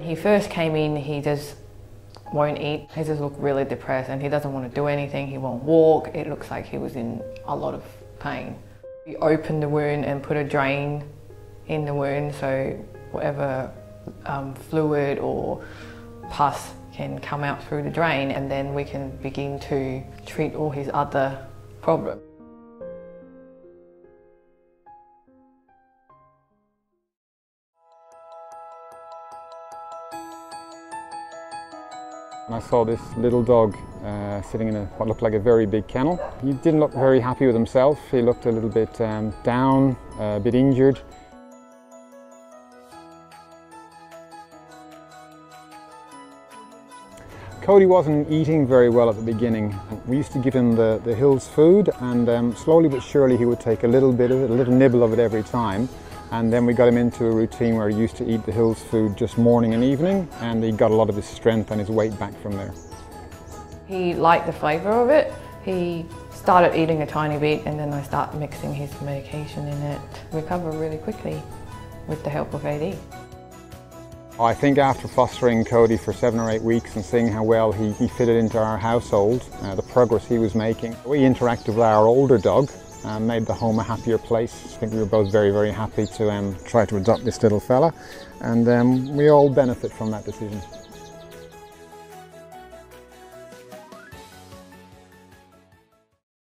he first came in, he just won't eat. He just looked really depressed and he doesn't want to do anything. He won't walk. It looks like he was in a lot of pain. We opened the wound and put a drain in the wound so whatever um, fluid or pus can come out through the drain and then we can begin to treat all his other problems. And I saw this little dog uh, sitting in a, what looked like a very big kennel. He didn't look very happy with himself. He looked a little bit um, down, uh, a bit injured. Cody wasn't eating very well at the beginning. We used to give him the, the Hill's food and um, slowly but surely he would take a little bit of it, a little nibble of it every time. And then we got him into a routine where he used to eat the Hill's food just morning and evening and he got a lot of his strength and his weight back from there. He liked the flavour of it. He started eating a tiny bit and then I started mixing his medication in it. Recover really quickly with the help of AD. I think after fostering Cody for seven or eight weeks and seeing how well he, he fitted into our household, uh, the progress he was making, we interacted with our older dog and made the home a happier place. I think we were both very, very happy to um, try to adopt this little fella and um, we all benefit from that decision.